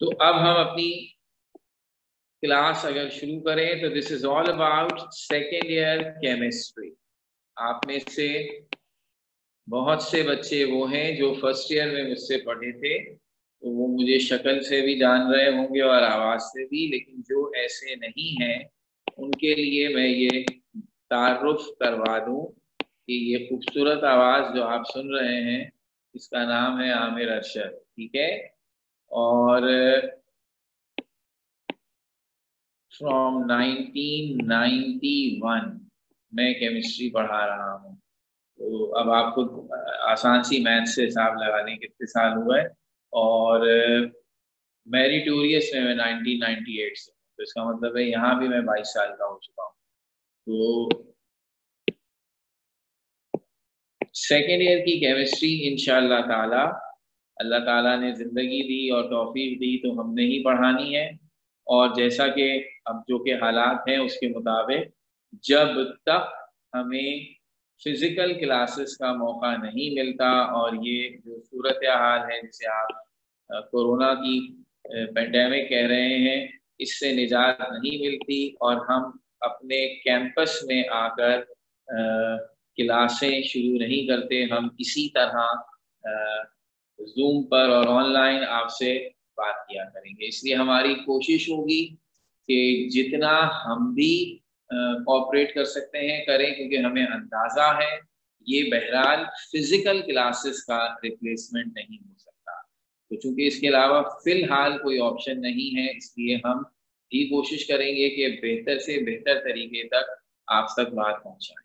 तो अब हम अपनी क्लास अगर शुरू करें तो this is all about second year chemistry आप में से बहुत से बच्चे वो हैं जो फ़र्स्ट ईयर में मुझसे पढ़े थे तो वो मुझे शक्ल से भी जान रहे होंगे और आवाज़ से भी, लेकिन जो ऐसे नहीं हैं, उनके लिए मैं ये तारुफ करवा दूँ कि ये खूबसूरत आवाज़ जो आप सुन रहे हैं, इसका नाम है आमिर अरशद, ठीक है? और फ्रॉम 1991 मैं केमिस्ट्री पढ़ा रहा हूँ। तो अब आपको आसान सी मैथ से हिसाब लगाने कितने साल हुए और मेरिटोरियस में मैं 1998 से तो इसका मतलब है यहाँ भी मैं 22 साल का हो चुका हूँ। तो सेकेंड ईयर की केमिस्ट्री इनशाला ताला अल्लाह ताला ने ज़िंदगी दी और तोफ़ी दी तो हमने ही पढ़ानी है। और जैसा कि अब जो के हालात हैं उसके मुताबिक जब तक हमें फ़िज़िकल क्लासेस का मौका नहीं मिलता और ये जो सूरत हाल है, जिसे आप कोरोना की पेंडेमिक कह रहे हैं, इससे निजात नहीं मिलती और हम अपने कैंपस में आकर क्लासें शुरू नहीं करते। हम इसी तरह जूम पर और ऑनलाइन आपसे बात किया करेंगे। इसलिए हमारी कोशिश होगी कि जितना हम भी कॉपरेट कर सकते हैं करें क्योंकि हमें अंदाज़ा है ये बहरहाल फ़िज़िकल क्लासेस का रिप्लेसमेंट नहीं हो सकता। तो चूँकि इसके अलावा फ़िलहाल कोई ऑप्शन नहीं है इसलिए हम भी कोशिश करेंगे कि बेहतर से बेहतर तरीके तक आप तक बात पहुँचाएँ।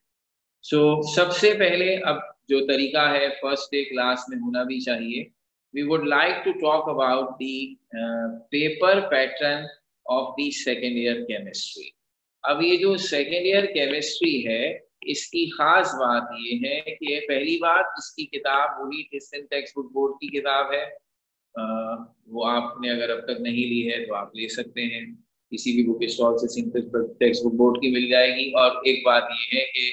सो so, सबसे पहले अब जो तरीका है फ़र्स्ट डे क्लास में होना भी चाहिए। We would like to talk about the paper pattern of the second year chemistry अब ये जो सेकेंड ईयर केमिस्ट्री है इसकी खास बात ये है कि पहली बात इसकी किताब वही टेक्स्ट बुक बोर्ड की किताब है। uh, वो आपने अगर अब तक नहीं ली है तो आप ले सकते हैं। किसी भी बुक स्टॉल से टेक्स्ट बुक बोर्ड की मिल जाएगी। और एक बात ये है कि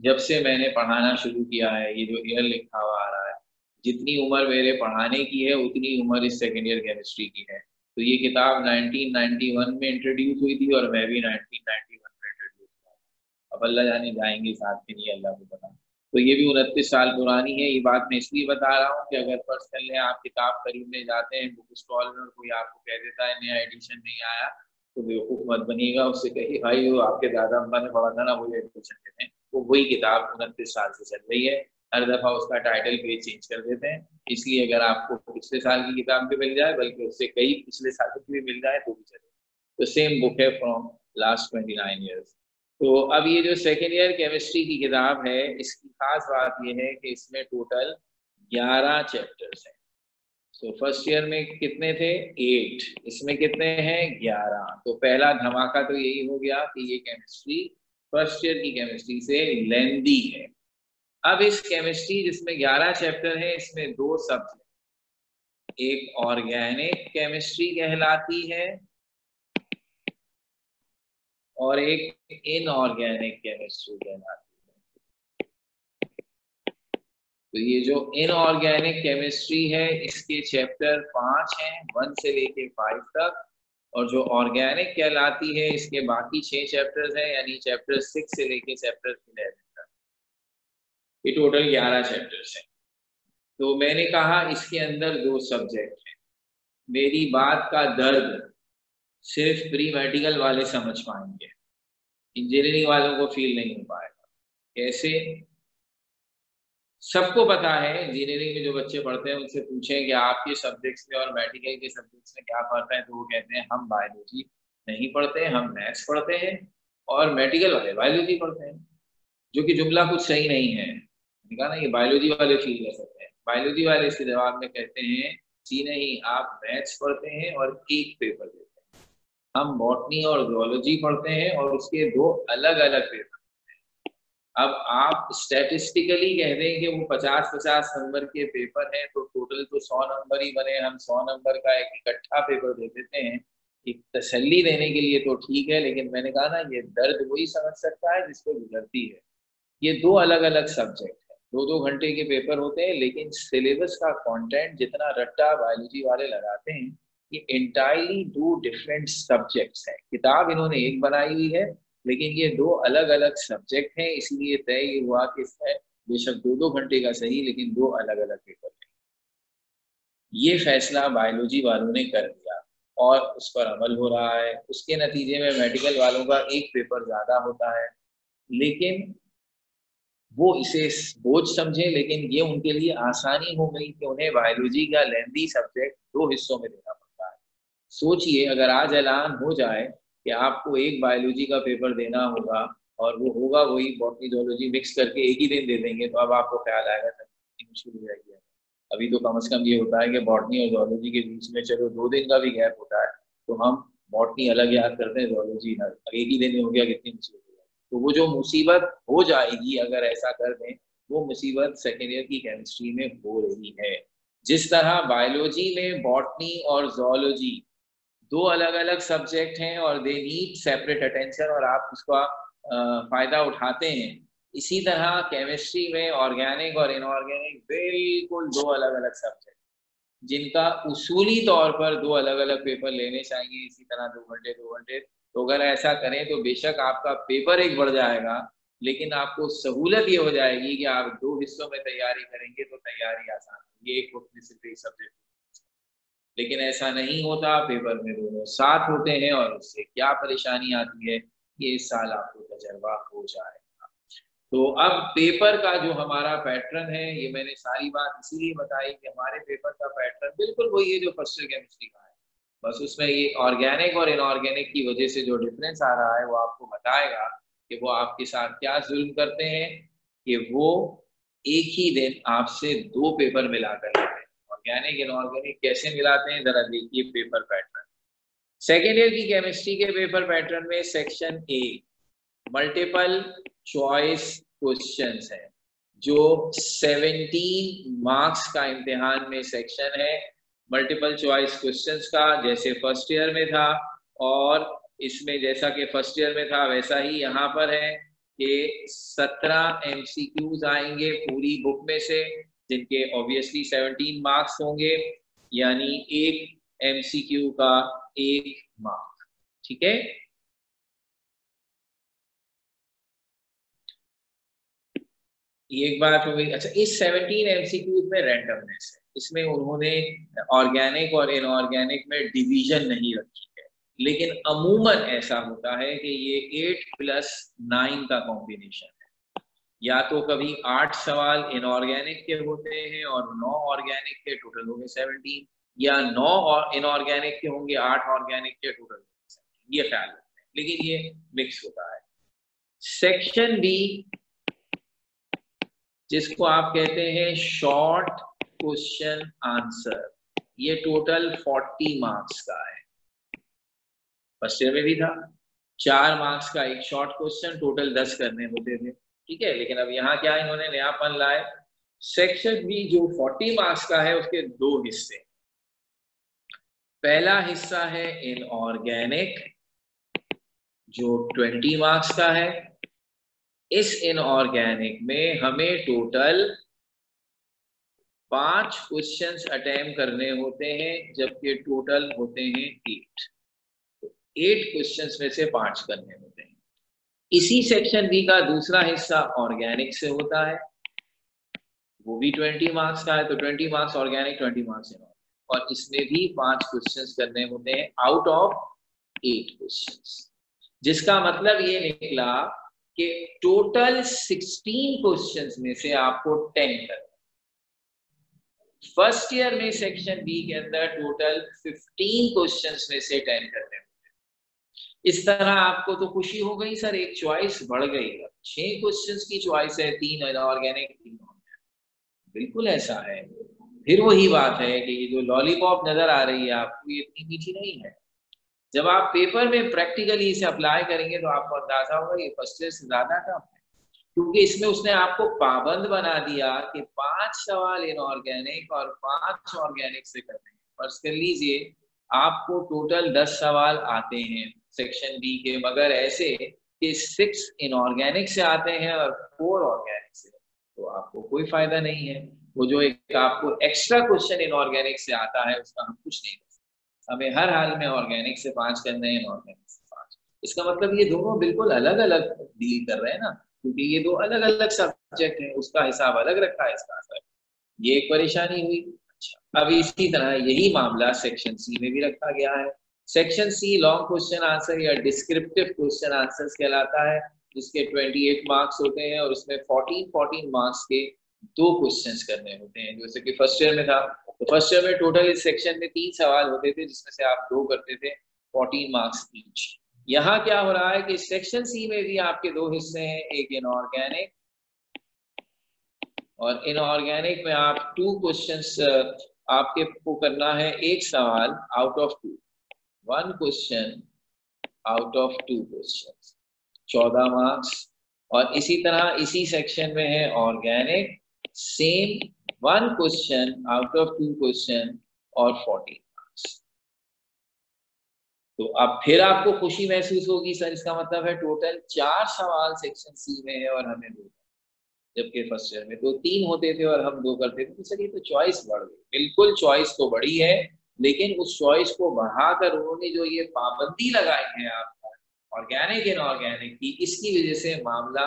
जब से मैंने पढ़ाना शुरू किया है, ये जो ईयर लिखा हुआ आ रहा है, जितनी उम्र मेरे पढ़ाने की है, उतनी उम्र इस सेकेंड ईयर केमिस्ट्री की है। तो ये किताब 1991 में इंट्रोड्यूस हुई थी और मैं भी 1991 में इंट्रोड्यूस हुआ अब अल्लाह जाने जाएँगे साथ के लिए अल्लाह को पता। तो ये भी उनतीस साल पुरानी है, ये बात मैं इसलिए बता रहा हूँ कि अगर पर्सनल आप किताब खरीदने जाते हैं बुक स्टॉल में और कोई आपको कह देता है, नया एडिशन नहीं आया तो बेवकूफ़ मत बनिएगा, उससे कही भाई, वो आपके दादा अम्बा ने पढ़ा था ना, वो एडिशन देते हैं। वो वही किताब उनतीस साल से चल रही है। हर दफ़ा उसका टाइटल पेज चेंज कर देते हैं। इसलिए अगर आपको पिछले साल की किताब भी मिल जाए, बल्कि उससे कई पिछले साल की भी मिल जाए तो भी चले। तो सेम बुक है from last twenty nine years तो अब ये जो सेकेंड ईयर केमिस्ट्री की किताब है, इसकी खास बात यह है कि इसमें टोटल ग्यारह चैप्टर्स हैं। सो फ़र्स्ट ईयर में कितने थे? एट इसमें कितने हैं? ग्यारह। तो पहला धमाका तो यही हो गया कि ये केमिस्ट्री फ़र्स्ट ईयर की केमिस्ट्री से लेंदी है। अब इस केमिस्ट्री जिसमें 11 चैप्टर है, इसमें दो सब्जेक्ट एक ऑर्गेनिक केमिस्ट्री कहलाती है और एक इनऑर्गेनिक केमिस्ट्री कहलाती है। तो ये जो इनऑर्गेनिक केमिस्ट्री है, इसके चैप्टर पाँच हैं वन से लेके फाइव तक। और जो ऑर्गेनिक कहलाती है, इसके बाकी छह चैप्टर्स हैं, यानी चैप्टर सिक्स से लेके चैप्टर इलेवन तक। ये टोटल ग्यारह चैप्टर्स हैं। तो मैंने कहा, इसके अंदर दो सब्जेक्ट हैं। मेरी बात का दर्द सिर्फ़ प्री मेडिकल वाले समझ पाएँगे। इंजीनियरिंग वालों को फील नहीं हो पाएगा। कैसे? सबको पता है इंजीनियरिंग में जो बच्चे पढ़ते हैं, उनसे पूछें कि आपके सब्जेक्ट्स में और मेडिकल के सब्जेक्ट्स में क्या फ़र्क है तो वो कहते हैं, हम बायोलॉजी नहीं पढ़ते, हम मैथ्स पढ़ते हैं और मेडिकल वाले बायोलॉजी पढ़ते हैं, जो कि जुमला कुछ सही नहीं है। ना ये बायोलॉजी वाले फील कर सकते हैं। बायोलॉजी वाले इसके जवाब में कहते हैं, जी नहीं, आप मैथ्स पढ़ते हैं और एक पेपर देते हैं। हम बॉटनी और जोलॉजी पढ़ते हैं और उसके दो अलग अलग पेपर अब आप स्टेटिस्टिकली कह दें कि वो पचास पचास नंबर के पेपर हैं तो टोटल तो सौ नंबर ही बने, हम सौ नंबर का एक इकट्ठा पेपर दे देते हैं, एक तसल्ली देने के लिए तो ठीक है, लेकिन मैंने कहा ना, ये दर्द वही समझ सकता है जिसको गुजरती है। ये दो अलग अलग सब्जेक्ट है। दो दो घंटे के पेपर होते हैं, लेकिन सिलेबस का कंटेंट जितना रट्टा बायोलॉजी वाले लगाते हैं, ये इंटायरली दो डिफरेंट सब्जेक्ट्स हैं। किताब इन्होंने एक बनाई हुई है लेकिन ये दो अलग अलग सब्जेक्ट हैं, इसलिए तय हुआ कि बेशक दो दो घंटे का सही, लेकिन दो अलग अलग पेपर हैं। ये फैसला बायोलॉजी वालों ने कर दिया और उस पर अमल हो रहा है। उसके नतीजे में मेडिकल वालों का एक पेपर ज़्यादा होता है। लेकिन वो इसे बोझ समझे, लेकिन ये उनके लिए आसानी हो गई कि उन्हें बायोलॉजी का लेंदी सब्जेक्ट दो हिस्सों में देना पड़ता है। सोचिए, अगर आज ऐलान हो जाए कि आपको एक बायोलॉजी का पेपर देना होगा और वो होगा वही बॉटनी जोलॉजी मिक्स करके एक ही दिन दे देंगे तो अब आपको ख्याल आएगा सर मुश्किल हो जाएगी। अभी तो कम से कम ये होता है कि बॉटनी और जोलॉजी के बीच में चलो, दो दिन का भी गैप होता है तो हम बॉटनी अलग याद करते हैं जोलॉजी अलग एक ही दिन में हो गया, कितनी मुश्किल तो वो जो मुसीबत हो जाएगी, अगर ऐसा कर दें, वो मुसीबत सेकेंड ईयर की केमिस्ट्री में हो रही है। जिस तरह बायोलॉजी में बॉटनी और जोलॉजी दो अलग अलग सब्जेक्ट हैं और दे नीड सेपरेट अटेंशन और आप उसका फ़ायदा उठाते हैं। इसी तरह केमिस्ट्री में ऑर्गेनिक और इनऑर्गेनिक बिल्कुल दो अलग अलग सब्जेक्ट जिनका उसूली तौर पर दो अलग अलग पेपर लेने चाहिए, इसी तरह दो घंटे दो घंटे। तो अगर ऐसा करें तो बेशक आपका पेपर एक बढ़ जाएगा, लेकिन आपको सहूलत ये हो जाएगी कि आप दो हिस्सों में तैयारी करेंगे तो तैयारी आसान होगी, एक एक सब्जेक्ट लेकिन ऐसा नहीं होता, पेपर में दोनों साथ होते हैं और उससे क्या परेशानी आती है, ये इस साल आपको तजर्बा हो जाएगा। तो अब पेपर का जो हमारा पैटर्न है, ये मैंने सारी बात इसीलिए बताई कि हमारे पेपर का पैटर्न बिल्कुल वही है जो फ़र्स्ट केमिस्ट्री का है। बस उसमें ये ऑर्गेनिक और इनऑर्गेनिक की वजह से जो डिफरेंस आ रहा है, वो आपको बताएगा कि वो आपके साथ क्या जुल्म करते हैं, कि वो एक ही दिन आपसे दो पेपर मिलाकर लेते हैं। ऑर्गेनिक इनऑर्गेनिक कैसे मिलाते हैं? जरा देखिए पेपर पैटर्न सेकेंड ईयर की केमिस्ट्री के पेपर पैटर्न में section A multiple choice questions है, जो 17 मार्क्स का इम्तिहान में सेक्शन है। मल्टीपल चॉइस क्वेश्चंस का, जैसे फ़र्स्ट ईयर में था, और इसमें जैसा कि फ़र्स्ट ईयर में था, वैसा ही यहाँ पर है कि सत्रह एमसीक्यूज आएँगे पूरी बुक में से। जिनके ऑब्वियसली सेवनटीन मार्क्स होंगे, यानी एक एमसीक्यू का एक मार्क ठीक है? ये एक बात हो गई अच्छा इस सेवनटीन एमसीक्यूज में रैंडमनेस है। इसमें उन्होंने ऑर्गेनिक और इनऑर्गेनिक में डिवीज़न नहीं रखी है। लेकिन अमूमन ऐसा होता है कि ये एट प्लस नाइन का कॉम्बिनेशन या तो कभी आठ सवाल इनऑर्गेनिक के होते हैं और नौ ऑर्गेनिक के टोटल होंगे सेवनटीन या नौ और इनऑर्गेनिक के होंगे आठ ऑर्गेनिक के टोटल ये ख्याल रखते हैं। लेकिन ये मिक्स होता है। सेक्शन बी जिसको आप कहते हैं शॉर्ट क्वेश्चन आंसर ये टोटल 40 मार्क्स का है। फ़र्स्ट ईयर में भी था। चार मार्क्स का एक शॉर्ट क्वेश्चन टोटल दस करने होते थे। ठीक है, लेकिन अब यहाँ क्या इन्होंने नयापन लाए? सेक्शन बी जो 40 मार्क्स का है, उसके दो हिस्से। पहला हिस्सा है इनऑर्गेनिक जो 20 मार्क्स का है। इस इनऑर्गेनिक में हमें टोटल पाँच क्वेश्चंस अटेम्प करने होते हैं, जबकि टोटल होते हैं एट तो एट क्वेश्चंस में से पाँच करने होते हैं। इसी सेक्शन बी का दूसरा हिस्सा ऑर्गेनिक से होता है। वो भी ट्वेंटी मार्क्स का है तो twenty marks organic twenty marks और इसमें भी पाँच क्वेश्चंस करने होते हैं आउट ऑफ़ एट क्वेश्चंस जिसका मतलब ये निकला कि टोटल सिक्सटीन क्वेश्चंस में से आपको टेन करना फ़र्स्ट ईयर में सेक्शन बी के अंदर टोटल 15 क्वेश्चंस में से 10 करने इस तरह आपको तो खुशी हो गई, सर। एक चॉइस बढ़ गई। छह क्वेश्चंस की चॉइस है, तीन ऑर्गेनिक तीन बिल्कुल ऐसा है। फिर वही बात है कि जो लॉलीपॉप नज़र आ रही है, आपको ये इतनी मीठी नहीं है। जब आप पेपर में प्रैक्टिकली इसे अप्लाई करेंगे तो आपको अंदाज़ा होगा ये फ़र्स्ट ईयर से ज़्यादा कम है। क्योंकि इसमें उसने आपको पाबंद बना दिया कि पाँच सवाल इनऑर्गेनिक और पाँच ऑर्गेनिक से करने फ़र्ज़ कर लीजिए, आपको टोटल दस सवाल आते हैं। सेक्शन बी के मगर ऐसे कि सिक्स इनऑर्गेनिक से आते हैं और फोर ऑर्गेनिक से। तो आपको कोई फ़ायदा नहीं है। वो जो एक आपको एक्स्ट्रा क्वेश्चन इनऑर्गेनिक से आता है, उसका हम कुछ नहीं कर हमें हर हाल में ऑर्गेनिक से पाँच करने हैं इनऑर्गेनिक से पाँच। इसका मतलब ये दोनों बिल्कुल अलग अलग डील कर रहे हैं ना, क्योंकि ये दो अलग अलग सब्जेक्ट है, उसका हिसाब अलग रखा है, इसका असर ये एक परेशानी हुई। अच्छा अब इसी तरह यही मामला सेक्शन सी में भी रखा गया है। Section C long question answer या डिस्क्रिप्टिव क्वेश्चन आंसर कहलाता है, जिसके 28 मार्क्स होते हैं और उसमें 14 14 मार्क्स के दो क्वेश्चंस करने होते हैं। जैसे कि फ़र्स्ट ईयर में था तो फ़र्स्ट ईयर में टोटल इस सेक्शन में तीन सवाल होते थे, जिसमें से आप दो करते थे 14 मार्क्स ईच यहाँ क्या हो रहा है कि सेक्शन सी में भी आपके दो हिस्से हैं, एक इनऑर्गेनिक और इनऑर्गेनिक में आप टू क्वेश्चंस आपके को करना है, एक सवाल out of two one question out of two question चौदह मार्क्स और इसी तरह इसी सेक्शन में है organic same one question out of two question और फोर्टीन मार्क्स तो अब फिर आपको खुशी महसूस होगी सर, इसका मतलब है टोटल चार सवाल सेक्शन सी में है और हमें दो जबकि फ़र्स्ट ईयर में तो तीन होते थे और हम दो करते थे। तो सर, ये तो चॉइस बढ़ गई। बिल्कुल चॉइस तो बड़ी है। लेकिन उस चॉइस को बढ़ाकर उन्होंने जो ये पाबंदी लगाई है आप ऑर्गेनिक इन ऑर्गेनिक की इसकी वजह से मामला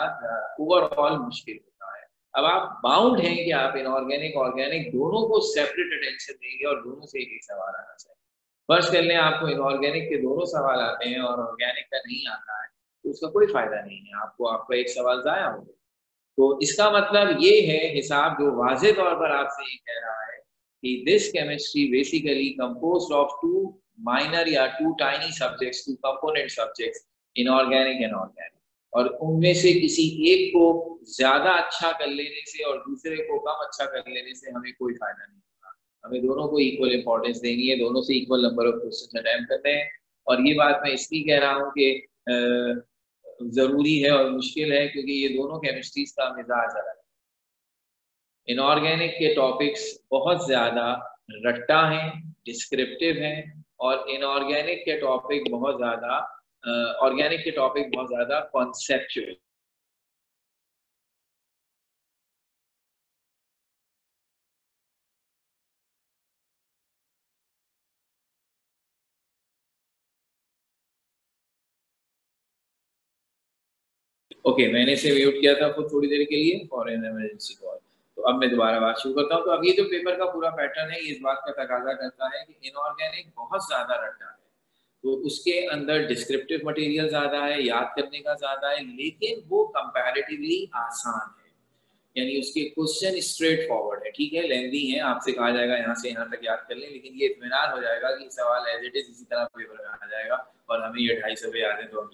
ओवरऑल मुश्किल होता है। अब आप बाउंड हैं कि आप इन ऑर्गेनिक दोनों को सेपरेट अटेंशन देंगे और दोनों से एक एक सवाल आना चाहिए। फ़र्स्ट कर लें आपको इनऑर्गेनिक के दोनों सवाल आते हैं और ऑर्गेनिक का नहीं आता है तो उसका कोई फ़ायदा नहीं है। आपको, आपका एक सवाल जाया हो गया तो इसका मतलब ये है, हिसाब जो वाजे तौर पर आपसे ये कह रहा है this chemistry basically compose of two minor या two tiny subjects two component subjects inorganic inorganic और उनमें से किसी एक को ज़्यादा अच्छा कर लेने से और दूसरे को कम अच्छा कर लेने से हमें कोई फ़ायदा नहीं होगा। हमें दोनों को इक्वल इंपॉर्टेंस देनी है, दोनों से equal number of question attempt करते हैं। और ये बात मैं इसलिए कह रहा हूँ कि ज़रूरी है और मुश्किल है क्योंकि ये दोनों केमिस्ट्रीज का मिजाज अलग है। इनऑर्गेनिक के टॉपिक्स बहुत ज़्यादा रट्टा हैं डिस्क्रिप्टिव हैं और इनऑर्गेनिक के टॉपिक बहुत ज़्यादा ऑर्गेनिक के टॉपिक बहुत ज़्यादा कॉन्सेप्चुअल ओके okay, मैंने इसे म्यूट किया था कुछ थोड़ी देर के लिए फॉर एन एमरजेंसी कॉल अब मैं दोबारा बात शुरू करता हूँ। तो अब ये जो पेपर का पूरा पैटर्न है, ये इस बात का तकाजा करता है कि इनऑर्गेनिक बहुत ज़्यादा रट्टा है। तो उसके अंदर डिस्क्रिप्टिव मटेरियल ज़्यादा है, याद करने का ज़्यादा है, लेकिन वो कंपैरेटिवली आसान है। यानी उसके क्वेश्चन स्ट्रेट फॉरवर्ड है, ठीक है? लेंदी है, आपसे कहा जाएगा यहाँ से यहाँ तक याद कर लें, लेकिन ये इतमान हो जाएगा कि सवाल एज इट इज़ इसी तरह पेपर में आ जाएगा और हमें ये ढाई सौ याद है तो हम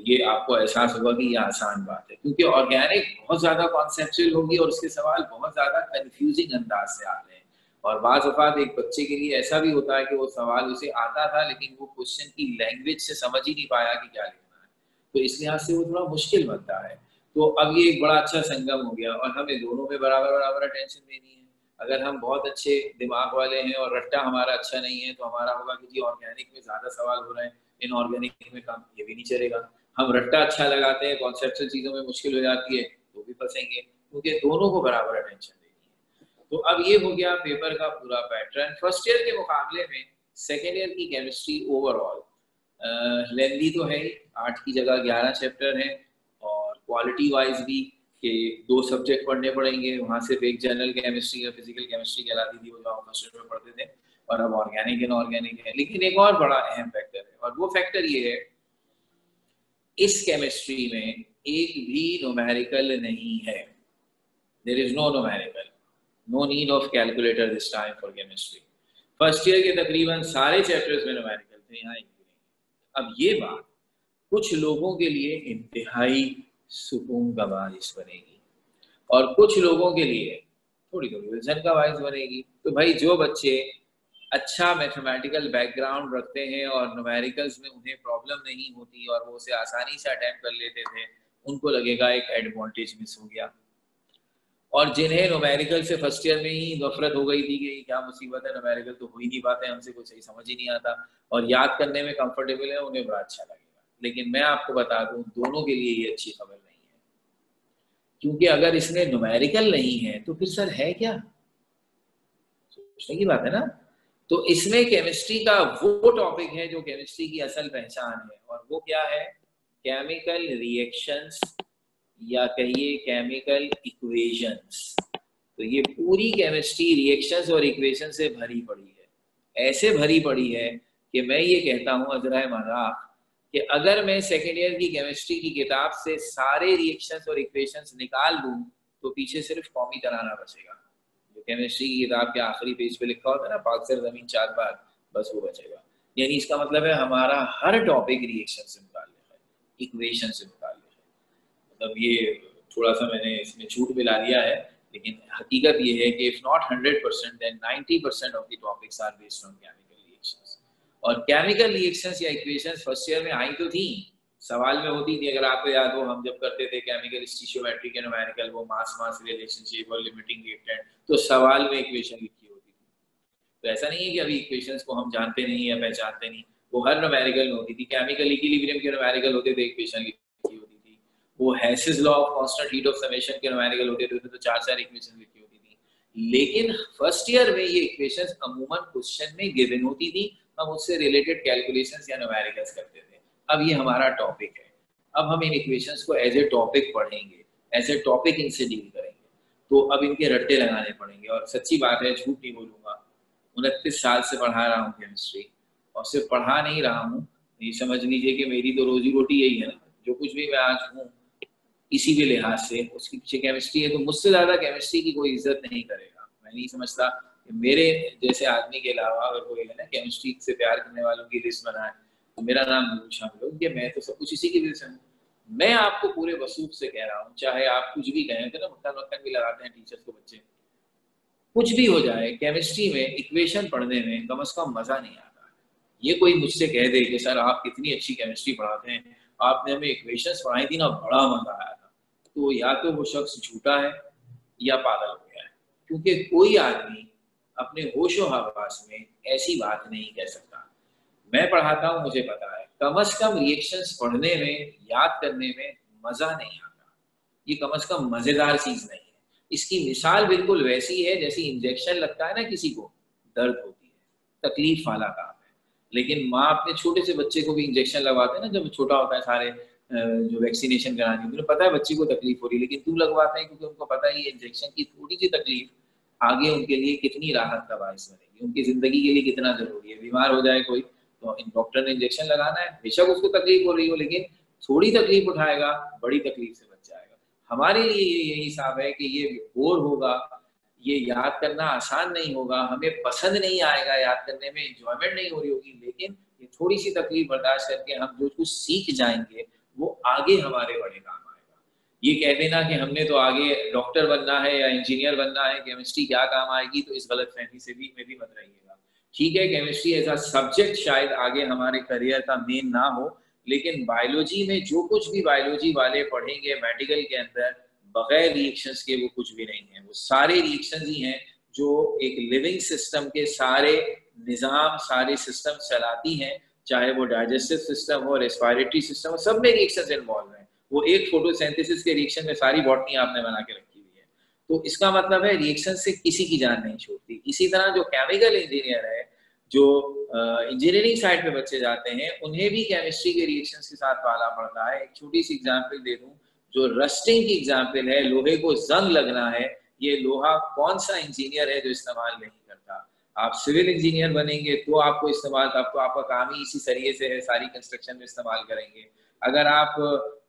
ये आपको एहसास होगा कि ये आसान बात है, क्योंकि ऑर्गेनिक बहुत ज़्यादा कॉन्सेप्चुअल होगी और उसके सवाल बहुत ज़्यादा कन्फ्यूजिंग अंदाज से आते हैं। और बाज अवत एक बच्चे के लिए ऐसा भी होता है कि वो सवाल उसे आता था, लेकिन वो क्वेश्चन की लैंग्वेज से समझ ही नहीं पाया कि क्या लिखना है। तो इस लिहाज से वो थोड़ा मुश्किल बनता है। तो अब ये एक बड़ा अच्छा संगम हो गया और हमें दोनों में बराबर बराबर अटेंशन देनी है। अगर हम बहुत अच्छे दिमाग वाले हैं और रट्टा हमारा अच्छा नहीं है तो हमारा होगा कि जी ऑर्गेनिक में ज़्यादा सवाल हो रहे हैं इन ऑर्गेनिक में काम, ये भी नहीं चलेगा। हम रट्टा अच्छा लगाते हैं कॉन्सेप्चुअल चीज़ों में मुश्किल हो जाती है तो भी फंसेंगे, क्योंकि दोनों को बराबर अटेंशन देनी है। तो अब ये हो गया पेपर का पूरा पैटर्न फ़र्स्ट ईयर के मुकाबले में सेकेंड ईयर की केमिस्ट्री ओवरऑल लेंदी तो है ही, आठ की जगह ग्यारह चैप्टर है, और क्वालिटी वाइज भी के दो सब्जेक्ट पढ़ने पड़ेंगे, वहाँ सिर्फ़ एक जनरल केमिस्ट्री या फ़िज़िकल केमिस्ट्री कहलाती थी, वो जो फ़र्स्ट ईयर में पढ़ते थे, और अब ऑर्गेनिक एंड ऑर्गेनिक है। लेकिन एक और बड़ा अहम फैक्टर है, और वो फैक्टर ये है इस केमिस्ट्री में एक भी नोमेरिकल नहीं है। There is no numerical no need of calculator this time for chemistry first year के तकरीबन सारे चैप्टर्स में न्यूमेरिकल थे, यहाँ अब ये बात कुछ लोगों के लिए इंतहाई सुकून का बारिश बनेगी। और कुछ लोगों के लिए थोड़ी थोड़ी उलझन का बारिश बनेगी। तो भाई, जो बच्चे अच्छा मैथमेटिकल बैकग्राउंड रखते हैं और न्यूमेरिकल्स में उन्हें प्रॉब्लम नहीं होती और वो उसे आसानी से अटेम्प्ट कर लेते थे, उनको लगेगा एक एडवांटेज मिस हो गया। और जिन्हें नोमेरिकल से फ़र्स्ट ईयर में ही नफरत हो गई थी कि क्या मुसीबत है नोमेरिकल तो हो ही नहीं पाते, हमसे कुछ सही समझ ही नहीं आता और याद करने में कंफर्टेबल है, उन्हें बड़ा अच्छा लगेगा। लेकिन मैं आपको बता दूँ, दोनों के लिए ये अच्छी खबर नहीं है। क्योंकि अगर इसमें नोमेरिकल नहीं है तो फिर सर है क्या? सोचने की बात है ना? तो इसमें केमिस्ट्री का वो टॉपिक है जो केमिस्ट्री की असल पहचान है। और वो क्या है? केमिकल रिएक्शंस या कहिए केमिकल इक्वेशंस तो ये पूरी केमिस्ट्री रिएक्शंस और इक्वेशन से भरी पड़ी है। ऐसे भरी पड़ी है कि मैं ये कहता हूँ अजरा मज़ाक, कि अगर मैं सेकेंड ईयर की केमिस्ट्री की किताब से सारे रिएक्शंस और इक्वेशंस निकाल दूँ तो पीछे सिर्फ़ कौमी तराना बचेगा। केमिस्ट्री की किताब के आखिरी पेज पे लिखा होता है ना पाक सर, ज़मीन, चार बार बस वो बचेगा। यानी इसका मतलब है, हमारा हर टॉपिक रिएक्शन से मुतालिक है इक्वेशन से मुतालिक है। मतलब ये थोड़ा सा मैंने इसमें छूट मिला दिया है, लेकिन हकीकत ये है कि if not hundred percent then ninety percent of the topics are based on chemical reactions और केमिकल रिएक्शंस या इक्वेशंस फ़र्स्ट ईयर में आई तो थी सवाल में होती थी, अगर आपको याद हो, हम जब करते थे केमिकल स्टीशियोमेट्रिक एंड न्यूमेरिकल वो मास मास रिलेशनशिप और लिमिटिंग रिएक्टेंट तो सवाल में इक्वेशन लिखी होती थी। तो ऐसा नहीं है कि अभी इक्वेशंस को हम जानते नहीं या पहचानते नहीं, वो हर न्यूमेरिकल में होती थी। केमिकल इक्विलिब्रियम के न्यूमेरिकल होते थे इक्वेशन लिखी होती थी। वो Hess's law of constant heat of summation के न्यूमेरिकल होते थे तो चार चार इक्वेशन लिखी होती थी। लेकिन फ़र्स्ट ईयर में ये इक्वेशंस अमूमन क्वेश्चन में गिवन होती थी। हम उससे रिलेटेड कैलकुलेशंस या न्यूमेरिकल्स करते थे। अब ये हमारा टॉपिक है। अब हम इन इक्वेशंस को एज ए टॉपिक पढ़ेंगे एज ए टॉपिक इनसे डील करेंगे। तो अब इनके रट्टे लगाने पड़ेंगे और सच्ची बात है, झूठ नहीं बोलूँगा। उनतीस साल से पढ़ा रहा हूँ केमिस्ट्री और सिर्फ़ पढ़ा नहीं रहा हूँ। ये समझ लीजिए कि मेरी तो रोजी रोटी यही है ना। जो कुछ भी मैं आज हूँ किसी भी लिहाज से उसके पीछे केमिस्ट्री है तो मुझसे ज़्यादा केमिस्ट्री की कोई इज़्ज़त नहीं करेगा। मैं नहीं समझता मेरे जैसे आदमी के अलावा अगर कोई है ना केमिस्ट्री से प्यार करने वालों की लिस्ट बनाए मेरा नाम ज़रूर शामिल हो मैं तो सब कुछ इसी की वजह से हूँ। मैं आपको पूरे वसूख से कह रहा हूँ, चाहे आप कुछ भी कहें तो ना मक्खन वक्खन भी लगाते हैं टीचर्स को बच्चे। कुछ भी हो जाए केमिस्ट्री में इक्वेशन पढ़ने में कम अज कम मज़ा नहीं आता। ये कोई मुझसे कह दे कि, सर, आप कितनी अच्छी केमिस्ट्री पढ़ाते हैं। आपने हमें इक्वेशन पढ़ाई थी ना, बड़ा मज़ा आया था। तो या तो वो शख्स झूठा है, या पागल हो गया है। क्योंकि कोई आदमी अपने होशो हवास में ऐसी बात नहीं कह सकता। मैं पढ़ाता हूँ, मुझे पता है। कम अज कम रिएक्शंस पढ़ने में, याद करने में मज़ा नहीं आता। ये कम अज कम मज़ेदार चीज़ नहीं है। इसकी मिसाल बिल्कुल वैसी है, जैसे इंजेक्शन लगता है ना किसी को। दर्द होती है। तकलीफ़ वाला काम है। लेकिन माँ अपने छोटे से बच्चे को भी इंजेक्शन लगवाते हैं ना, जब छोटा होता है सारे जो वैक्सीनेशन करानी उन्हें पता है बच्चे को तकलीफ़ हो रही है, लेकिन क्यों लगवाते हैं क्योंकि उनको पता है ये इंजेक्शन की थोड़ी सी तकलीफ़ आगे उनके लिए कितनी राहत का बायस बनेगी। उनकी ज़िंदगी के लिए कितना ज़रूरी है। बीमार हो जाए कोई तो डॉक्टर ने इंजेक्शन लगाना है। बेशक उसको तकलीफ़ हो रही हो, लेकिन थोड़ी तकलीफ़ उठाएगा, बड़ी तकलीफ़ से बच जाएगा। हमारे लिए यही हिसाब है कि ये बोर होगा, ये याद करना आसान नहीं होगा, हमें पसंद नहीं आएगा याद करने में इंजॉयमेंट नहीं हो रही होगी, लेकिन ये थोड़ी सी तकलीफ़ बर्दाश्त करके हम जो कुछ सीख जाएँगे, वो आगे हमारे बड़े काम आएगा। ये कह देना कि हमने तो आगे डॉक्टर बनना है या इंजीनियर बनना है केमिस्ट्री क्या काम आएगी तो इस गलत फहमी से भी, में भी मत रहिएगा। ठीक है केमिस्ट्री एज अ सब्जेक्ट शायद आगे हमारे करियर का मेन ना हो, लेकिन बायोलॉजी में जो कुछ भी बायोलॉजी वाले पढ़ेंगे मेडिकल के अंदर, बगैर रिएक्शंस के वो कुछ भी नहीं है। वो सारे रिएक्शन ही हैं जो एक लिविंग सिस्टम के सारे निज़ाम, सारे सिस्टम चलाती हैं, चाहे वो डाइजेस्टिव सिस्टम हो रेस्पायरेटरी सिस्टम हो, सब में रिएक्शन इन्वॉल्व है। वो एक फोटोसिंथेसिस के रिएक्शन में सारी बॉटनी आपने बना के रखी तो इसका मतलब है रिएक्शन से किसी की जान नहीं छोड़ती इसी तरह जो केमिकल इंजीनियर है, जो इंजीनियरिंग साइड पे बच्चे जाते हैं, उन्हें भी केमिस्ट्री के रिएक्शन के साथ पाला पड़ता है। एक छोटी सी एग्ज़ाम्पल दे दूँ, जो रस्टिंग की एग्ज़ाम्पल है, लोहे को जंग लगना है, ये लोहा कौन सा इंजीनियर है जो इस्तेमाल नहीं करता? आप सिविल इंजीनियर बनेंगे तो आपको इस्तेमाल, आपको आपका काम ही इसी सरिये से है, सारी कंस्ट्रक्शन में इस्तेमाल करेंगे। अगर आप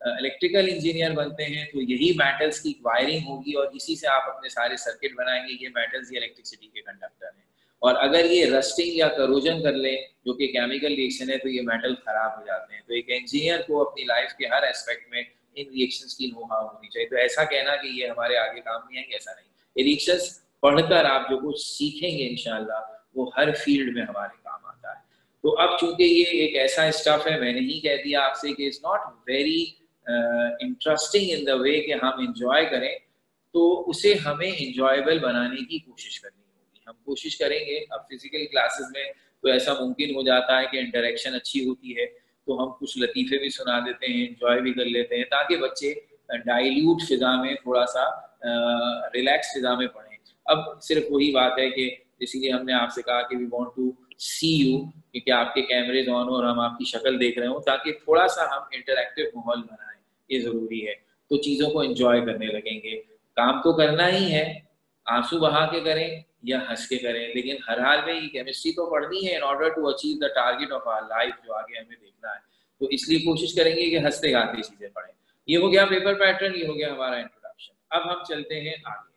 इलेक्ट्रिकल इंजीनियर बनते हैं तो यही मेटल्स की वायरिंग होगी और इसी से आप अपने सारे सर्किट बनाएँगे। ये मेटल्स ही इलेक्ट्रिसिटी के कंडक्टर हैं। और अगर ये रस्टिंग या करोजन कर लें, जो कि केमिकल रिएक्शन है तो ये मेटल खराब हो जाते हैं। तो एक इंजीनियर को अपनी लाइफ के हर एस्पेक्ट में इन रिएक्शंस की नोहा होनी चाहिए। तो ऐसा कहना कि ये हमारे आगे काम नहीं आएँगे, ऐसा नहीं। ये रिएक्शंस पढ़कर आप जो कुछ सीखेंगे इनशाला वो हर फ़ील्ड में हमारे तो अब चूँकि ये एक ऐसा स्टफ़ है, मैंने ही कह दिया आपसे कि it's not very interesting in the way कि हम इंजॉय करें तो उसे हमें इंजॉयबल बनाने की कोशिश करनी होगी। हम कोशिश करेंगे, अब फ़िज़िकल क्लासेस में तो ऐसा मुमकिन हो जाता है कि इंटरेक्शन अच्छी होती है तो हम कुछ लतीफ़े भी सुना देते हैं इंजॉय भी कर लेते हैं, ताकि बच्चे डाइल्यूट फिजा में थोड़ा सा रिलैक्स फिजा में पढ़ें। अब सिर्फ़ वही बात है कि इसीलिए हमने आपसे कहा कि we want to see you क्योंकि आपके कैमरेज ऑन हो और हम आपकी शक्ल देख रहे हो, ताकि थोड़ा सा हम इंटरक्टिव माहौल बनाएँ। ये ज़रूरी है। तो चीज़ों को एंजॉय करने लगेंगे। काम तो करना ही है। आँसू बहा के करें या हंस के करें, लेकिन हर हाल में ये केमिस्ट्री तो पढ़नी है in order to achieve the target of our life जो आगे हमें देखना है। तो इसलिए कोशिश करेंगे कि हँसते गाते चीज़ें पढ़ें। ये हो गया पेपर पैटर्न ये हो गया हमारा इंट्रोडक्शन अब हम चलते हैं आगे।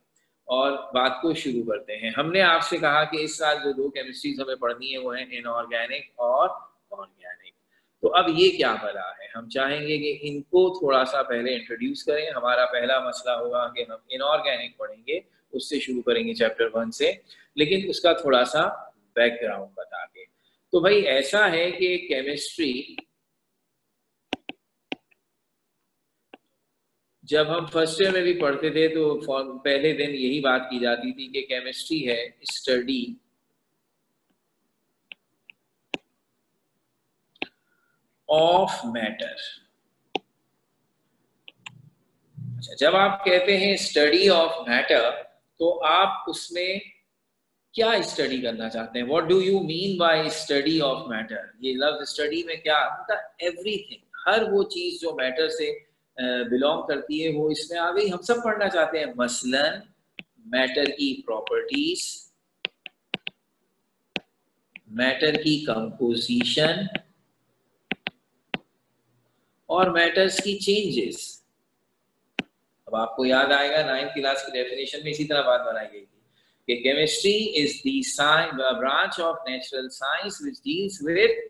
और बात को शुरू करते हैं। हमने आपसे कहा कि इस साल जो दो केमिस्ट्रीज हमें पढ़नी है वो है इनऑर्गेनिक और ऑर्गेनिक तो अब ये क्या बना है? हम चाहेंगे कि इनको थोड़ा सा पहले इंट्रोड्यूस करें। हमारा पहला मसला होगा कि हम इनऑर्गेनिक पढ़ेंगे, उससे शुरू करेंगे चैप्टर वन से, लेकिन उसका थोड़ा सा बैकग्राउंड बता के तो भाई ऐसा है कि केमिस्ट्री जब हम फ़र्स्ट ईयर में भी पढ़ते थे तो पहले दिन यही बात की जाती थी कि केमिस्ट्री है स्टडी ऑफ़ मैटर अच्छा जब आप कहते हैं स्टडी ऑफ़ मैटर तो आप उसमें क्या स्टडी करना चाहते हैं? What do you mean by study of matter ये लफ्ज स्टडी में क्या? मतलब एवरीथिंग हर वो चीज़ जो मैटर से बिलोंग करती है, वो इसमें आ गई। हम सब पढ़ना चाहते हैं, मसलन मैटर की प्रॉपर्टीज़ मैटर की कंपोजिशन और मैटर्स की चेंजेस अब आपको याद आएगा नाइन्थ क्लास की डेफिनेशन में इसी तरह बात बनाई गई थी कि chemistry is the branch of natural science which deals with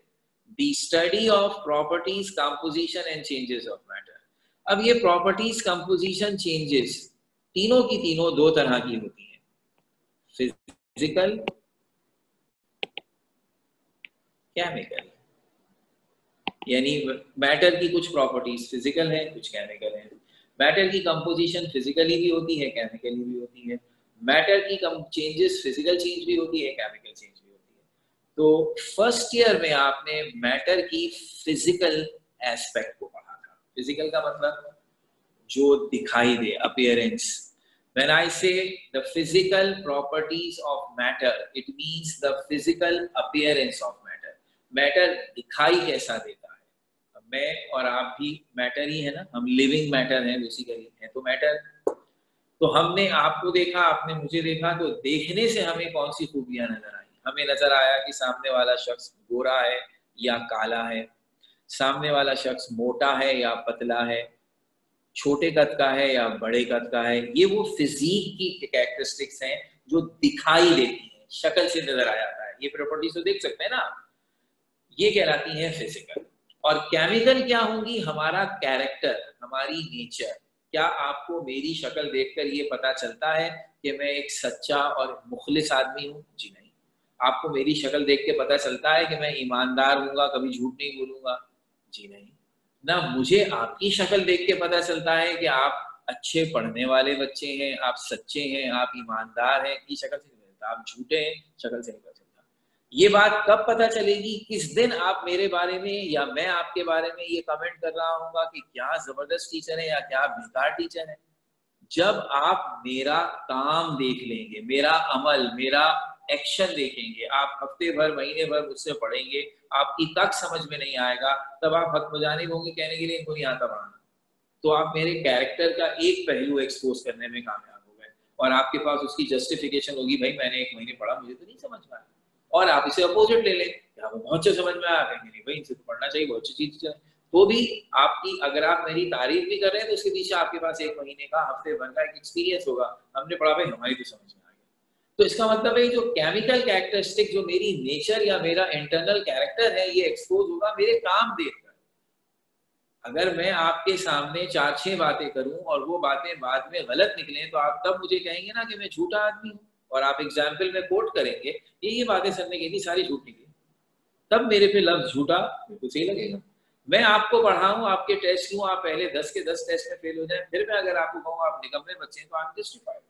the study of properties composition and changes of matter अब ये प्रॉपर्टीज़ कंपोजिशन चेंजेस तीनों की तीनों दो तरह की होती हैं। फ़िज़िकल केमिकल यानी मैटर की कुछ प्रॉपर्टीज़ फ़िज़िकल है, कुछ केमिकल है। मैटर की कंपोजिशन फिजिकली भी होती है केमिकली भी होती है। मैटर की चेंजेस फ़िज़िकल चेंज भी होती है केमिकल चेंज भी होती है। तो फ़र्स्ट ईयर में आपने मैटर की फ़िज़िकल एस्पेक्ट को पढ़ा। फ़िज़िकल का मतलब जो दिखाई दे appearance when i say the physical properties of matter, it means the physical appearance of matter. Matter दिखाई कैसा देता मैं और आप भी मैटर ही है ना? हम लिविंग मैटर हैं बेसिकली है तो मैटर तो हमने आपको देखा, आपने मुझे देखा तो देखने से हमें कौन सी खूबियाँ नज़र आई? हमें नज़र आया कि सामने वाला शख्स गोरा है या काला है। सामने वाला शख्स मोटा है या पतला है, छोटे कद का है या बड़े कद का है, ये वो फिजीक की कैरेक्टरिस्टिक्स हैं जो दिखाई देती हैं, शक्ल से नज़र आ जाता है। ये प्रॉपर्टीज़ तो देख सकते हैं ना ये कहलाती है फ़िज़िकल और केमिकल क्या होंगी? हमारा कैरेक्टर हमारी नेचर क्या आपको मेरी शक्ल देखकर ये पता चलता है कि मैं एक सच्चा और मुखलिस आदमी हूँ? जी नहीं। आपको मेरी शक्ल देख के पता चलता है कि मैं ईमानदार हूँ कभी झूठ नहीं बोलूँगा। जी नहीं। ना मुझे आपकी शक्ल देख के पता चलता है कि आप अच्छे पढ़ने वाले बच्चे हैं, आप सच्चे हैं, आप ईमानदार हैं की शक्ल से नहीं आप झूठे हैं, शक्ल से नहीं चलता। ये बात कब पता चलेगी, किस दिन आप मेरे बारे में या मैं आपके बारे में ये कमेंट कर रहा हूँ कि क्या ज़बरदस्त टीचर है या क्या बेकार टीचर है? जब आप मेरा काम देख लेंगे, मेरा अमल, मेरा एक्शन देखेंगे, आप हफ़्ते भर, महीने भर मुझसे पढ़ेंगे आपकी तक समझ में नहीं आएगा, तब आप हक बजाने होंगे कहने के लिए इनको नहीं आता पढ़ाना तो आप मेरे कैरेक्टर का एक पहलू एक्सपोज करने में कामयाब हो गए। और आपके पास उसकी जस्टिफिकेशन होगी, भाई, मैंने एक महीने पढ़ा, मुझे तो नहीं समझ में आया। और आप इसे अपोजिट ले लें। यहाँ बहुत अच्छे समझ में आ गए नहीं भाई, इनसे तो पढ़ना चाहिए, बहुत अच्छी चीज़ तो भी आपकी, अगर आप मेरी तारीफ़ भी कर रहे हैं तो उसके पीछे आपके पास एक महीने का, हफ़्ते भर का एक एक्सपीरियंस होगा। हमने पढ़ा, भाई, हमारी तो समझ में तो इसका मतलब है जो केमिकल कैरेक्टरिस्टिक जो मेरी नेचर या मेरा इंटरनल कैरेक्टर है, ये एक्सपोज होगा मेरे काम देख कर। अगर मैं आपके सामने चार छह बातें करूँ और वो बातें बाद में गलत निकले तो आप तब मुझे कहेंगे ना कि मैं झूठा आदमी हूँ और आप एग्ज़ाम्पल में कोट करेंगे, ये ये बातें सर ने कही सारी झूठ निकली तब मेरे पे लफ्ज झूठा बिल्कुल सही लगेगा। मैं आपको पढ़ाऊं, आपके टेस्ट लूँ, आप पहले दस के दस टेस्ट में फेल हो जाए, फिर मैं अगर आपको कहूँ आप निकम्मे बच्चे हैं तो आप जस्टिफाइड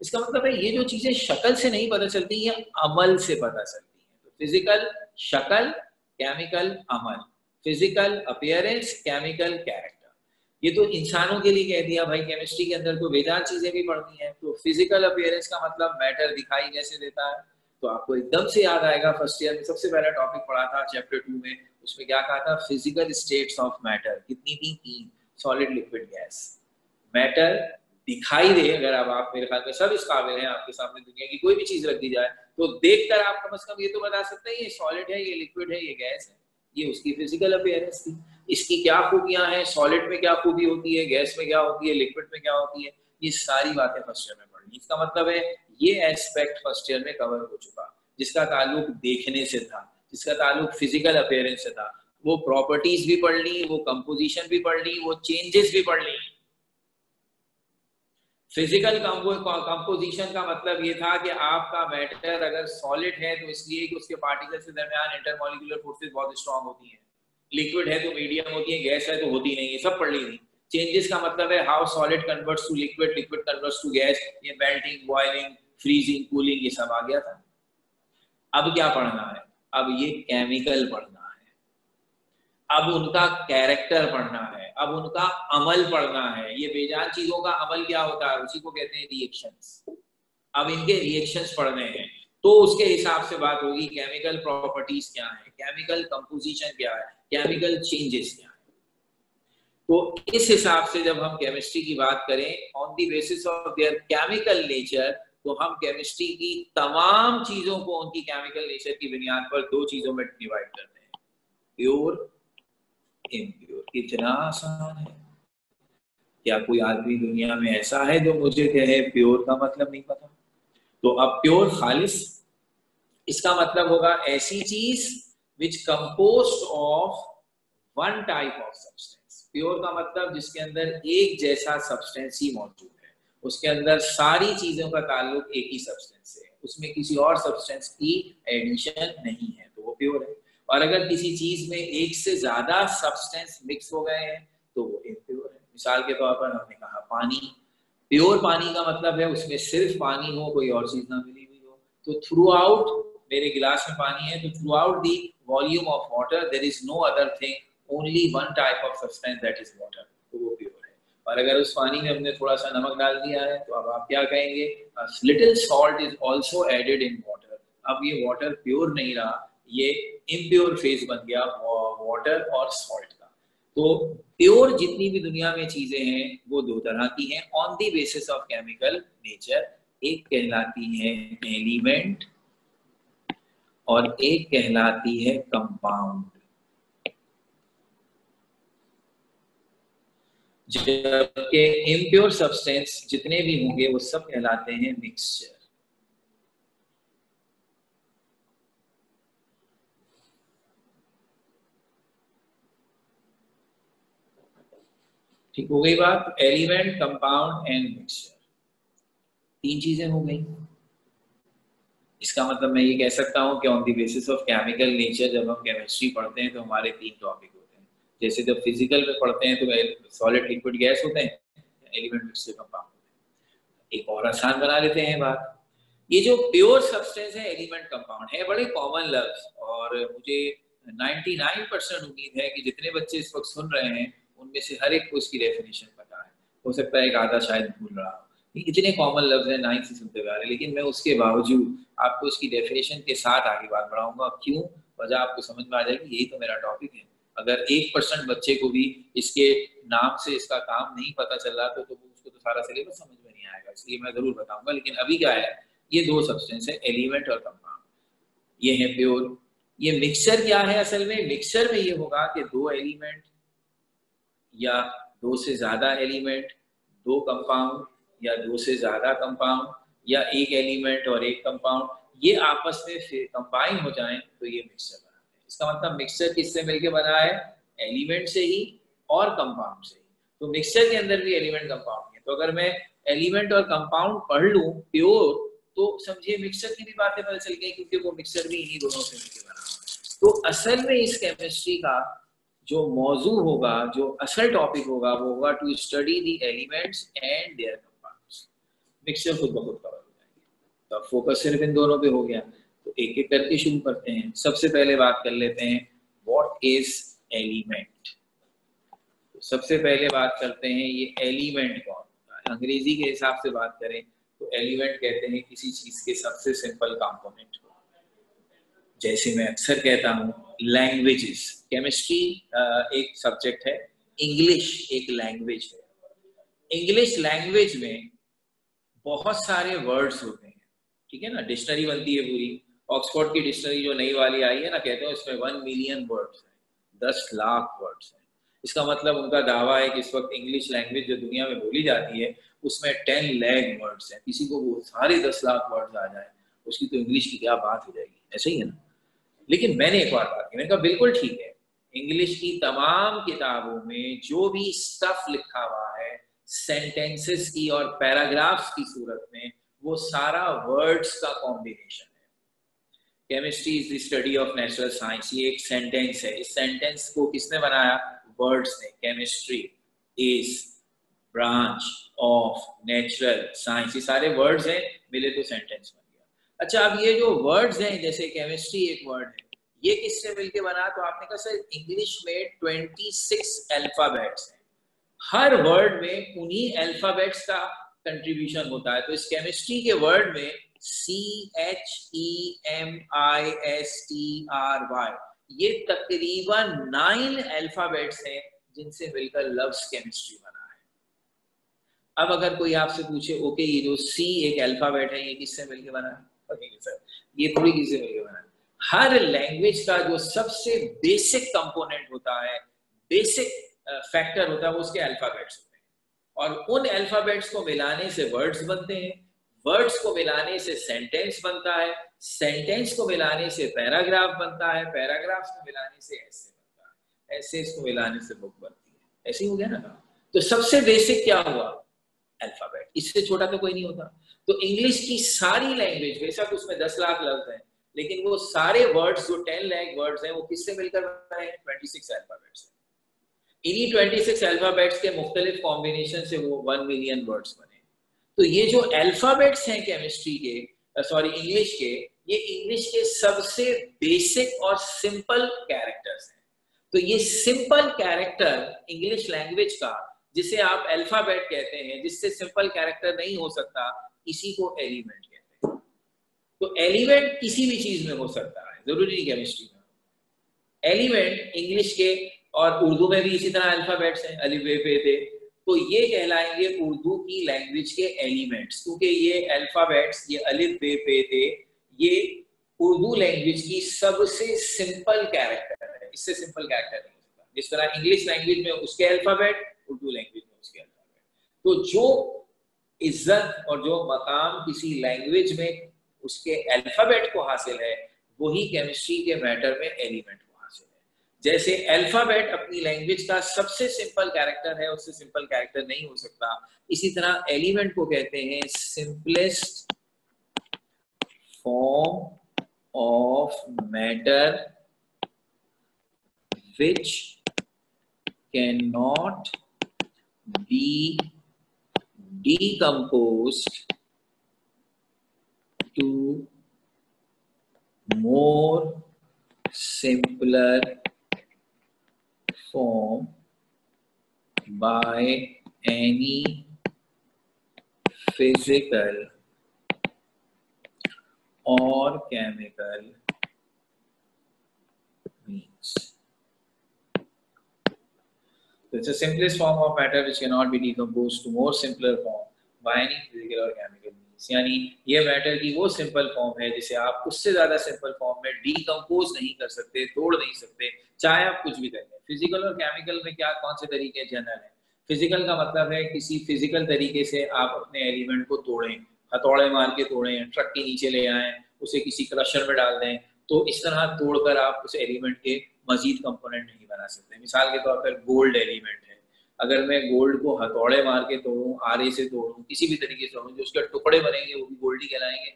इसका मतलब है, ये जो चीज़ें शक्ल से नहीं पता चलती, ये अमल से पता चलती है। तो फ़िज़िकल शक्ल केमिकल अमल। फ़िज़िकल अपियरेंस केमिकल कैरेक्टर ये तो इंसानों के लिए कह दिया भाई केमिस्ट्री के अंदर तो बेजार चीज़ें भी पढ़नी है। तो फ़िज़िकल अपियरेंस का मतलब मैटर दिखाई कैसे देता है? तो आपको एकदम से याद आएगा फ़र्स्ट ईयर में सबसे पहला टॉपिक पढ़ा था चैप्टर टू में। उसमें क्या कहा था? फ़िज़िकल स्टेट्स ऑफ़ मैटर कितनी थी? तीन। सॉलिड लिक्विड गैस मैटर दिखाई दे, अगर अब आप मेरे ख्याल में सब इस काबिल हैं, आपके सामने दुनिया की कोई भी चीज़ रख दी जाए तो देखकर आप कम अज कम ये तो बता सकते हैं, ये सॉलिड है, ये लिक्विड है, ये गैस है, ये उसकी फ़िज़िकल अपेयरेंस थी। इसकी क्या खूबियाँ हैं सॉलिड में क्या खूबी होती है गैस में क्या होती है लिक्विड में क्या होती है, ये सारी बातें फ़र्स्ट ईयर में पढ़नी इसका मतलब है, ये एस्पेक्ट फ़र्स्ट ईयर में कवर हो चुका, जिसका ताल्लुक देखने से था, जिसका ताल्लुक फ़िज़िकल अपेयरेंस से था। वो प्रॉपर्टीज़ भी पढ़ ली, वो कंपोजिशन भी पढ़ ली, वो चेंजेस भी पढ़ ली। फ़िज़िकल कंपोजिशन का मतलब ये था कि आपका मैटर अगर सॉलिड है तो इसलिए कि उसके पार्टिकल्स के दरमियान इंटरमोलिकुलर फोर्सेस बहुत स्ट्रांग होती हैं। लिक्विड है तो मीडियम होती है गैस है तो होती नहीं है, सब पढ़ ली थी। चेंजेस का मतलब है how solid converts to liquid liquid converts to gas ये मेल्टिंग बॉइलिंग फ्रीजिंग कूलिंग ये सब आ गया था। अब क्या पढ़ना है? अब ये केमिकल पढ़ना है। अब उनका कैरेक्टर पढ़ना है। अब उनका अमल पढ़ना है। ये बेजान चीज़ों का अमल क्या होता है? उसी को कहते हैं रिएक्शंस अब इनके रिएक्शंस पढ़ने हैं। तो उसके हिसाब से बात होगी केमिकल प्रॉपर्टीज़ क्या है? केमिकल कंपोजिशन क्या है? केमिकल चेंजेस क्या है? तो इस हिसाब से जब हम केमिस्ट्री की बात करें on the basis of their chemical nature तो हम केमिस्ट्री की तमाम चीज़ों को उनकी केमिकल नेचर की बुनियाद पर दो चीज़ों में डिवाइड करते हैं। प्योर इम्प्योर कितना आसान है। क्या कोई आदमी दुनिया में ऐसा है जो मुझे कहे, प्योर का मतलब नहीं पता? तो अब प्योर खालिस इसका मतलब होगा ऐसी चीज़ which composed of one type of substance pure का मतलब जिसके अंदर एक जैसा सब्सटेंस ही मौजूद है। उसके अंदर सारी चीज़ों का ताल्लुक एक ही सब्सटेंस से है। उसमें किसी और सब्सटेंस की एडिशन नहीं है तो वो प्योर है। और अगर किसी चीज़ में एक से ज़्यादा सब्सटेंस मिक्स हो गए हैं तो वो इम्प्योर है। मिसाल के तौर पर हमने कहा पानी। प्योर पानी का मतलब है उसमें सिर्फ़ पानी हो, कोई और चीज़ ना मिली हुई हो। तो थ्रू आउट मेरे गिलास में पानी है तो throughout the volume of water there is no other thing only one type of substance that is water तो वो प्योर है। और अगर उस पानी में हमने थोड़ा सा नमक डाल दिया है तो अब आप क्या कहेंगे? Little salt is also added in water अब ये वाटर प्योर नहीं रहा। ये इम्प्योर फ़ेज़ बन गया वाटर और सॉल्ट का। तो प्योर जितनी भी दुनिया में चीज़ें हैं, वो दो तरह की हैं। On the basis of chemical nature एक कहलाती है एलिमेंट और एक कहलाती है कंपाउंड जबकि इम्प्योर सब्सटेंस जितने भी होंगे, वो सब कहलाते हैं मिक्सचर ठीक, हो गई बात? एलिमेंट कंपाउंड एंड मिक्सचर तीन चीज़ें हो गई। इसका मतलब मैं ये कह सकता हूँ कि on the basis of chemical nature जब हम केमिस्ट्री पढ़ते हैं तो हमारे तीन टॉपिक होते हैं। जैसे जब फ़िज़िकल में पढ़ते हैं तो सॉलिड लिक्विड गैस होते हैं एलिमेंट मिक्सचर कंपाउंड होते हैं। एक और आसान बना लेते हैं बात। ये जो प्योर सब्सटेंस है एलिमेंट कंपाउंड है, बड़े कॉमन लफ्ज और मुझे 99 परसेंट उम्मीद है कि जितने बच्चे इस वक्त सुन रहे हैं उनमें से हर एक को इसकी डेफिनेशन पता है। हो सकता है एक आधा शायद भूल रहा हो। इतने कॉमन लफ्ज हैं नाइन्थ से सुनते हुए लेकिन मैं उसके बावजूद आपको इसकी डेफिनेशन के साथ आगे बात बढ़ाऊँगा। क्यों? वजह आपको समझ में आ जाएगी यही तो मेरा टॉपिक है। अगर एक परसेंट बच्चे को भी इसके नाम से इसका काम नहीं पता चल रहा तो, तो उसको तो सारा सिलेबस समझ में नहीं आएगा। इसलिए मैं ज़रूर बताऊँगा। लेकिन अभी क्या है? ये दो सब्सटेंस है एलिमेंट और कंपाउंड ये है प्योर ये मिक्सचर क्या है असल में? मिक्सचर में ये होगा कि दो एलिमेंट या दो से ज़्यादा एलिमेंट, दो कंपाउंड या दो से ज़्यादा कंपाउंड या एक एलिमेंट और एक कंपाउंड, ये आपस में कंबाइन हो जाएँ तो ये मिक्सचर बनाते हैं। इसका मतलब मिक्सचर किससे मिलके बना है? एलिमेंट से ही और कंपाउंड से ही। तो मिक्सचर के अंदर भी एलिमेंट कंपाउंड है। तो अगर मैं एलिमेंट और कंपाउंड पढ़ लू प्योर तो समझिए मिक्सचर की भी बातें पता चल गई, क्योंकि वो मिक्सचर भी इन्हीं दोनों से मिलकर बना हुआ है। तो असल में इस केमिस्ट्री का जो मौजू होगा, जो असल टॉपिक होगा, वो होगा to study the elements and their compounds mixture खुद ब खुद कवर हो जाएँगे। तो फोकस सिर्फ़ इन दोनों पे हो गया। तो एक एक करके शुरू करते हैं। सबसे पहले बात कर लेते हैं व्हाट इज़ एलिमेंट तो सबसे पहले बात करते हैं, ये एलिमेंट कौन होता है? अंग्रेज़ी के हिसाब से बात करें तो एलिमेंट कहते हैं किसी चीज़ के सबसे सिंपल कंपोनेंट को। जैसे मैं अक्सर कहता हूँ लैंग्वेजेस केमिस्ट्री एक सब्जेक्ट है। इंग्लिश एक लैंग्वेज है। इंग्लिश लैंग्वेज में बहुत सारे वर्ड्स होते हैं। ठीक है ना? डिक्शनरी बनती है पूरी। ऑक्सफोर्ड की डिक्शनरी जो नई वाली आई है ना, कहते हैं उसमें वन मिलियन वर्ड्स हैं। दस लाख वर्ड्स हैं। इसका मतलब उनका दावा है कि इस वक्त इंग्लिश लैंग्वेज जो दुनिया में बोली जाती है, उसमें टेन लैख वर्ड्स हैं। किसी को वो सारे दस लाख वर्ड्स आ जाए, उसकी तो इंग्लिश की क्या बात हो जाएगी? ऐसे ही है ना? लेकिन मैंने एक बार बात की, मैंने कहा, बिल्कुल ठीक है। इंग्लिश की तमाम किताबों में जो भी स्टफ़ लिखा हुआ है सेंटेंसेस की और पैराग्राफ्स की सूरत में, वो सारा वर्ड्स का कॉम्बिनेशन है। Chemistry is the study of natural science ये एक सेंटेंस है। इस सेंटेंस को किसने बनाया? वर्ड्स ने। Chemistry is branch of natural science ये सारे वर्ड्स हैं। मिले तो सेंटेंस बन गया। अच्छा अब ये जो वर्ड्स हैं, जैसे केमिस्ट्री एक वर्ड है। ये किससे मिलके बना? तो आपने कहा, सर इंग्लिश में 26 अल्फाबेट्स हैं. हर वर्ड में उन्हीं अल्फाबेट्स का कंट्रीब्यूशन होता है। तो इस केमिस्ट्री के वर्ड में C H E M I S T R Y ये तकरीबन नाइन अल्फाबेट्स हैं जिनसे मिलकर लव्स केमिस्ट्री बना है। अब अगर कोई आपसे पूछे, ओके, ये जो सी एक अल्फ़ाबेट है, ये किससे मिलकर बना है? सर ये थोड़ी किससे मिलकर बना है। हर लैंग्वेज का जो सबसे बेसिक कंपोनेंट होता है बेसिक फैक्टर होता है, वो उसके अल्फाबेट्स होते हैं। और उन अल्फाबेट्स को मिलाने से वर्ड्स बनते हैं। वर्ड्स को मिलाने से सेंटेंस बनता है। सेंटेंस को मिलाने से पैराग्राफ बनता है। पैराग्राफ को मिलाने से ऐसे बनता है। ऐसे इसको मिलाने से बुक बनती है। ऐसे हो गया ना काम। तो सबसे बेसिक क्या हुआ? अल्फ़ाबेट इससे छोटा तो कोई नहीं होता। तो इंग्लिश की सारी लैंग्वेज बेशक उसमें दस लाख लफ्ज हैं लेकिन वो सारे वर्ड्स जो टेन लैख वर्ड्स हैं, वो किससे मिलकर बने? हैं ट्वेंटी सिक्स अल्फाबेट्स इन्हीं ट्वेंटी सिक्स अल्फाबेट्स के मुख्तलिफ़ कॉम्बिनेशन से वो वन मिलियन वर्ड्स बने। तो ये जो अल्फाबेट्स हैं केमिस्ट्री के सॉरी इंग्लिश के, ये इंग्लिश के सबसे बेसिक और सिंपल कैरेक्टर्स हैं। तो ये सिंपल कैरेक्टर इंग्लिश लैंग्वेज का, जिसे आप अल्फ़ाबेट कहते हैं, जिससे सिंपल कैरेक्टर नहीं हो सकता, इसी को एलिमेंट तो एलिमेंट किसी भी चीज़ में हो सकता है, ज़रूरी नहीं केमिस्ट्री में। एलिमेंट इंग्लिश के और उर्दू में भी इसी तरह अल्फाबेट्स हैं, अली वे पे थे तो ये कहलाएँगे उर्दू की लैंग्वेज के एलिमेंट्स क्योंकि ये अल्फाबेट्स ये अलिफ बे पे थे ये उर्दू लैंग्वेज की सबसे सिंपल कैरेक्टर है। इससे सिंपल कैरेक्टर नहीं हो सकता। जिस तरह इंग्लिश लैंग्वेज में उसके अल्फ़ाबेट उर्दू लैंग्वेज में उसके अल्फ़ाबेट तो जो इज़्ज़त और जो मकाम किसी लैंग्वेज में उसके अल्फ़ाबेट को हासिल है, वही केमिस्ट्री के मैटर में एलिमेंट को हासिल है। जैसे अल्फ़ाबेट अपनी लैंग्वेज का सबसे सिंपल कैरेक्टर है, उससे सिंपल कैरेक्टर नहीं हो सकता। इसी तरह एलिमेंट को कहते हैं simplest form of matter which can not be decomposed to more simpler form by any physical or chemical means. It's the simplest form of matter which cannot be decomposed to more simpler form by any physical or chemical means. यानी ये matter की वो simple form है जिसे आप उससे ज़्यादा simple form में डीकम्पोज नहीं कर सकते, तोड़ नहीं सकते, चाहे आप कुछ भी करें फ़िज़िकल और केमिकल में क्या, कौन से तरीके जनरल है? फ़िज़िकल का मतलब है किसी फ़िज़िकल तरीके से आप अपने एलिमेंट को तोड़ें, हथौड़े मार के तोड़ें ट्रक के नीचे ले आए, उसे किसी क्रशर में डाल दें तो इस तरह तोड़कर आप उस एलिमेंट के मजीद कंपोनेंट नहीं बना सकते। मिसाल के तौर पर गोल्ड एलिमेंट अगर मैं गोल्ड को हथौड़े मार के तोड़ूं, आरे से तोड़ूं, किसी भी तरीके से तोड़ूं, जो उसके टुकड़े बनेंगे, वो भी गोल्ड ही कहलाएँगे।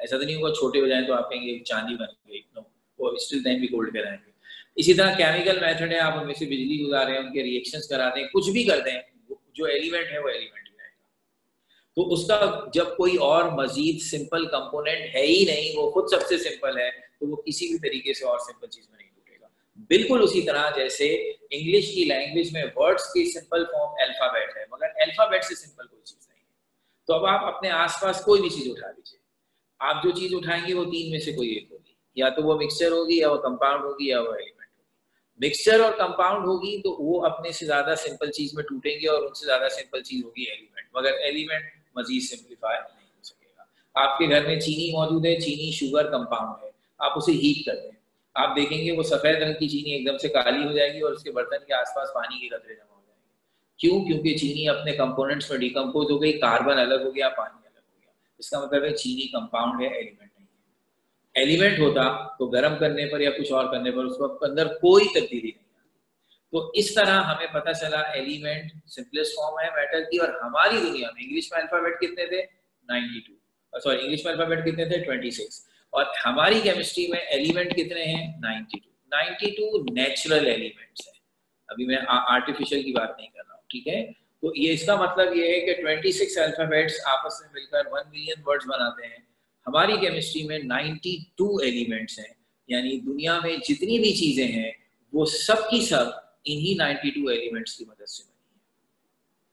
ऐसा तो नहीं होगा छोटे हो जाए तो आप कहेंगे चांदी बन गई। नो वो स्टिल टाइम भी गोल्ड कहलाएँगे। इसी तरह केमिकल मेथड है, आप उनमें से बिजली उगा रहे हैं उनके रिएक्शंस करा रहे हैं, कुछ भी कर दें जो एलिमेंट है, वो एलिमेंट ही रहेगा तो उसका जब कोई और मजीद सिंपल कंपोनेंट है ही नहीं, वो खुद सबसे सिंपल है तो वो किसी भी तरीके से और सिंपल चीज़ में टूटेगा बिल्कुल उसी तरह जैसे इंग्लिश की लैंग्वेज में वर्ड्स की सिंपल फॉर्म अल्फ़ाबेट है, मगर अल्फ़ाबेट से सिंपल कोई चीज़ नहीं है। तो अब आप अपने आसपास कोई भी चीज़ उठा लीजिए। आप जो चीज़ उठाएँगे वो तीन में से कोई एक होगी। या तो वो मिक्सचर होगी, या वो कंपाउंड होगी, या वो एलिमेंट होगी। मिक्सचर और कंपाउंड होगी तो वो अपने से ज़्यादा सिंपल चीज़ में टूटेंगे और उनसे ज़्यादा सिंपल चीज़ होगी एलिमेंट मगर एलिमेंट मजीद सिंप्लीफाई नहीं हो सकेगा। आपके घर में चीनी मौजूद है, चीनी शुगर कंपाउंड है। आप उसे हीट कर दें। आप देखेंगे वो सफ़ेद रंग की चीनी एकदम से काली हो जाएगी और उसके बर्तन के आसपास पानी के कतरे जमा हो जाएँगे। क्यों? क्योंकि चीनी अपने कंपोनेंट्स में डिकम्पोज हो गई कार्बन अलग हो गया, पानी अलग हो गया। इसका मतलब है चीनी कंपाउंड है एलिमेंट नहीं है। एलिमेंट होता तो गर्म करने पर या कुछ और करने पर उसके अंदर कोई तब्दीली नहीं आती। तो इस तरह हमें पता चला एलिमेंट सिंपलेस्ट फॉर्म है मैटर की और हमारी दुनिया में इंग्लिश में अल्फ़ाबेट कितने थे? 92 सॉरी इंग्लिश में अल्फ़ाबेट कितने थे? 26 और हमारी केमिस्ट्री में एलिमेंट कितने हैं? 92 92 नेचुरल एलिमेंट्स हैं। अभी मैं आर्टिफिशियल की बात नहीं कर रहा हूँ, ठीक है? तो ये इसका मतलब ये है कि 26 अल्फाबेट्स आपस में मिलकर 1 मिलियन वर्ड्स बनाते हैं। हमारी केमिस्ट्री में 92 एलिमेंट्स हैं। यानी दुनिया में जितनी भी चीज़ें हैं, वो सब की सब इन्हीं 92 एलिमेंट्स की मदद से बनी है।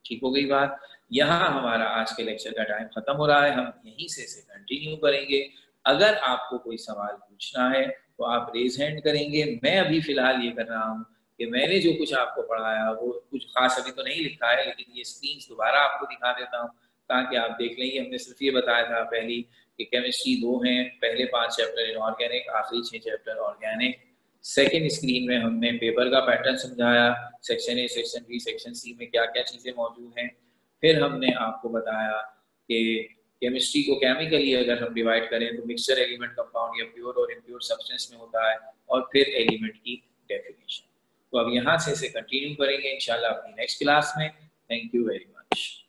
ठीक हो गई बात? यहाँ हमारा आज के लेक्चर का टाइम खत्म हो रहा है। हम यहीं से इसे कंटिन्यू करेंगे। अगर आपको कोई सवाल पूछना है तो आप रेज हैंड करेंगे। मैं अभी फ़िलहाल ये कर रहा हूँ कि मैंने जो कुछ आपको पढ़ाया, वो कुछ खास अभी तो नहीं लिखा है, लेकिन ये स्क्रीन दोबारा आपको दिखा देता हूँ, ताकि आप देख लेंगे हमने सिर्फ़ ये बताया था पहली कि केमिस्ट्री दो हैं, पहले पाँच चैप्टर इनऑर्गेनिक आखिरी छह चैप्टर ऑर्गेनिक सेकेंड स्क्रीन में हमने पेपर का पैटर्न समझाया section A section B section C में क्या क्या चीज़ें मौजूद हैं। फिर हमने आपको बताया कि केमिस्ट्री को केमिकली अगर हम डिवाइड करें तो मिक्सचर एलिमेंट कंपाउंड या प्योर और इम्प्योर सब्सटेंस में होता है और फिर एलिमेंट की डेफिनेशन तो अब यहाँ से इसे कंटिन्यू करेंगे, इंशाल्लाह अपनी नेक्स्ट क्लास में. Thank you very much